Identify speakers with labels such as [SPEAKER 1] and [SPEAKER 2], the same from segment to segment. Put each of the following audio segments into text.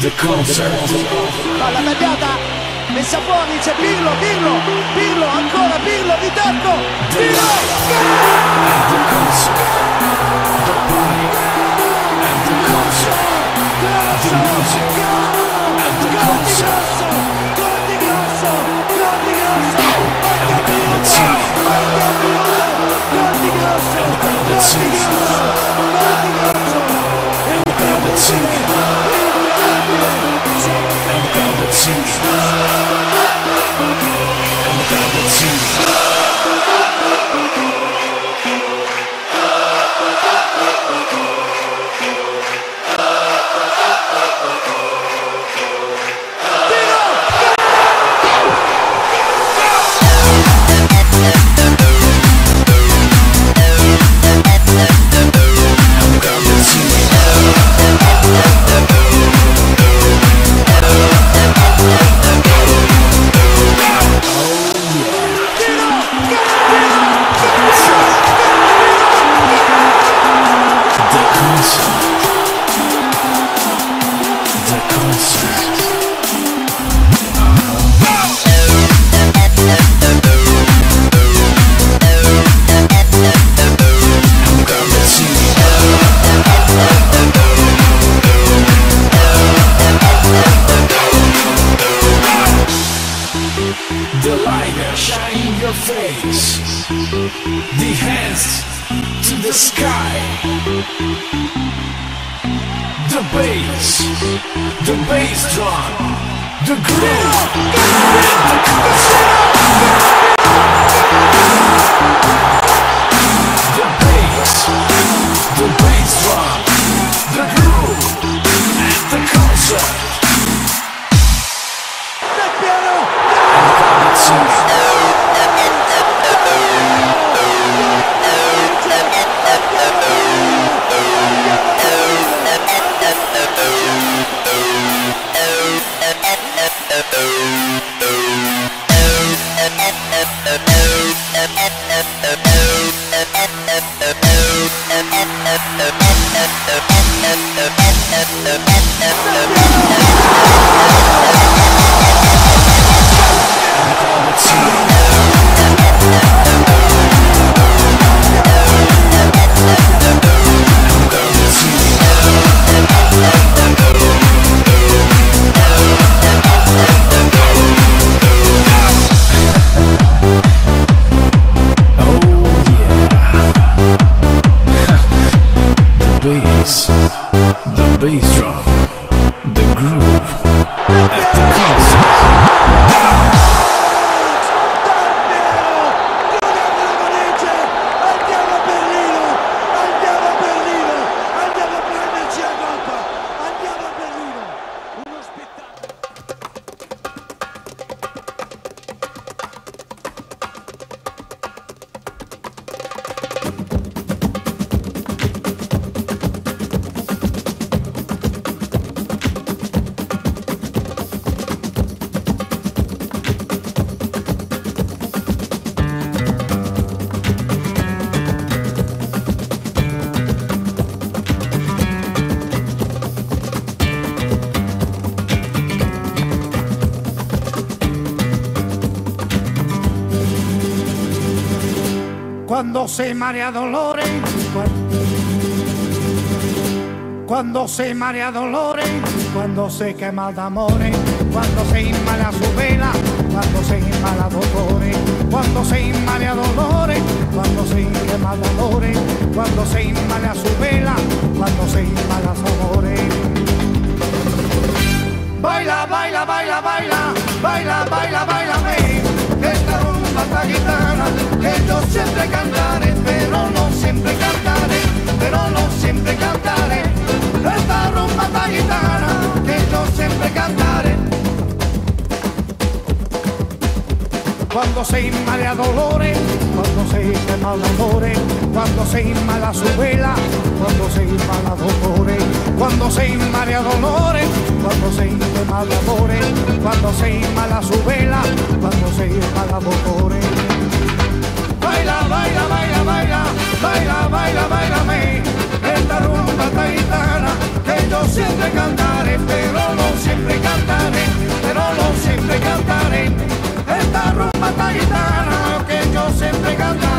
[SPEAKER 1] The concert.
[SPEAKER 2] Palla tagliata, messa fuori, c'è Pirlo, Pirlo, Pirlo, ancora Pirlo di tacco, Pirlo!
[SPEAKER 1] The concert. The party. And the concert. The music. And the concert. Jesus. The bass drum, the groove, and the concert. The
[SPEAKER 3] Cuando se marea dolores, cuando, se marea dolores, cuando se quema de amores, cuando se inmala su vela, cuando se inmala dolores, cuando se inmala dolores, cuando se quema dolores, cuando se inmala su vela, cuando se inmala amores. Baila, baila, baila, baila, baila, baila, baila, gitana que yo siempre cantaré, pero no siempre cantaré, pero no siempre cantaré. Esta rumba esta gitana que yo siempre cantaré. Cuando se inmala dolores, cuando se quema dolores, cuando se inmala su vela, cuando se inmala dolores, cuando se inmala dolores, cuando se quema dolores, cuando se inmala su vela, cuando se inmala dolores baila, baila, baila, baila, baila, baila, baila, me. Esta rumba taitana que yo siempre cantaré, pero no siempre cantaré, pero no siempre cantaré. Esta rumba taitana que yo siempre cantaré.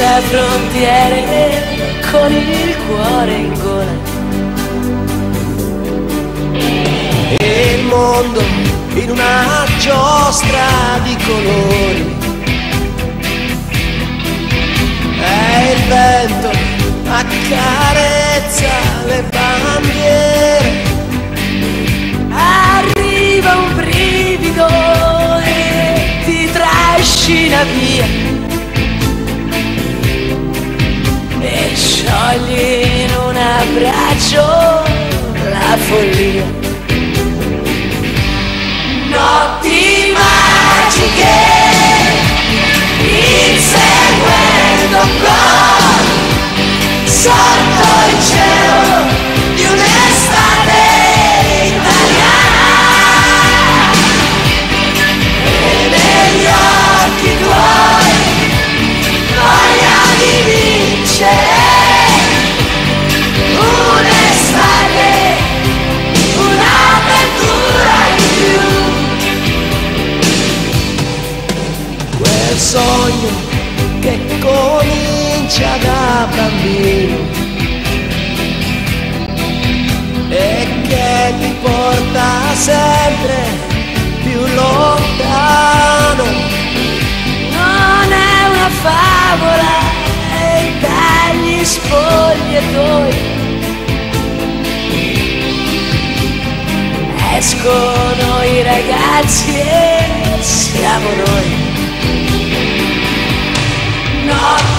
[SPEAKER 4] senza frontiere con il cuore in gola. E il mondo in una giostra di colori. E il vento accarezza le bandiere. Arriva un brivido e ti trascina via. sciogli in un abbraccio la follia. Notti magiche, inseguendo con comincia da bambino e che ti porta sempre più lontano. Non è una favola e dagli spogliatoi. Escono i ragazzi e siamo noi. Not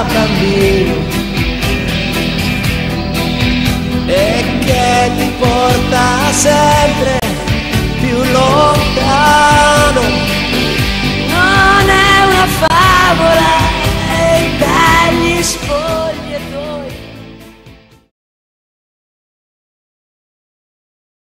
[SPEAKER 4] da bambino e che ti porta sempre più lontano. Non è una favola, è dagli sposi.